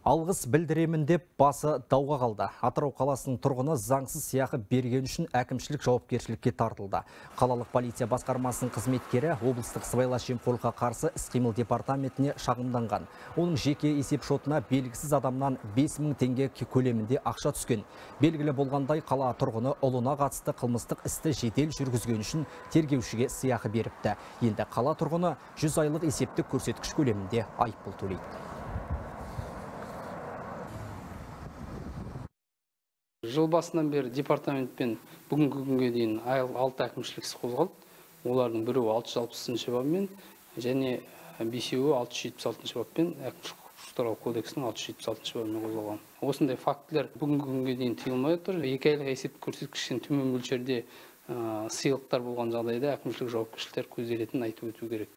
Алғыс білдіремін деп басы дауға қалды. Атырау қаласының тұрғыны заңсыз сияқы берген үшін әкімшілік жауапкершілікке тартылды. Қалалық полиция басқармасының қызметкері облыстық сыбайлас жемқорлыққа қарсы іс-қимыл департаментіне шағымданған. Оның жеке есеп шотына белгісіз адамнан 5000 теңге көлемінде ақша түскен. Белгілі болғандай қала тұрғыны ұлына қатысты қылмыстық істі жедел жүргізген үшін тергеушіге сияқы беріпті. Енді қала тұрғыны 100 айлық есептік көрсеткіш көлемінде айыппұл төлейді. Жыл басынан бері департаментпен бүгінгі күнге дейін алты әкімшілік іс қозғалды. Олардың біреуі алты жүз алпысыншы бабымен және бесеуі алты жүз жетпіс алтыншы баппен әкімшілік құқық туралы кодексінің алты жүз жетпіс алтыншы бабымен қозғалған. Осындай фактілер бүгінгі күнге дейін тыйылмай отыр. Екі айлық есептік көрсеткіштен төмен мөлшерде сыйлықтар болған жағдайда әкімшілік жауапкершіліктер көзделетінін айтып өту керек.